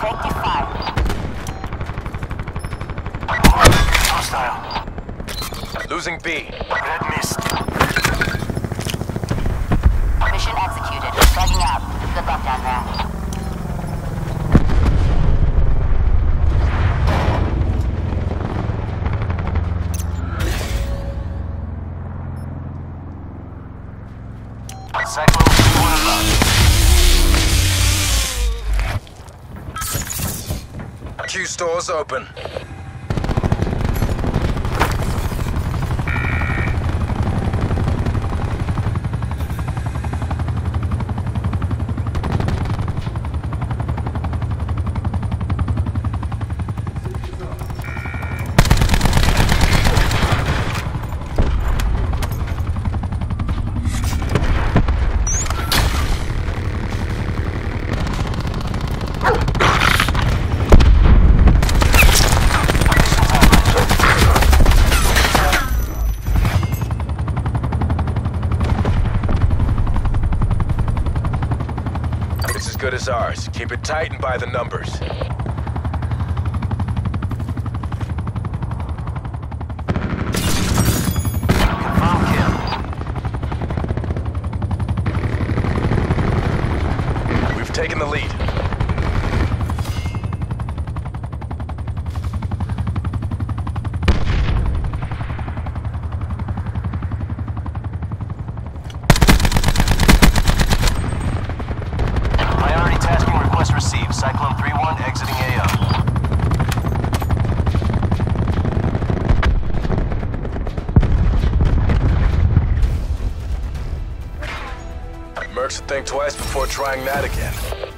Fire. Hostile. Losing B. Red mist. Mission executed. Logging out. Good luck down there. Cyclone 3-1 above. Q stores open. Good as ours. Keep it tight and by the numbers. We've taken the lead. Will think twice before trying that again.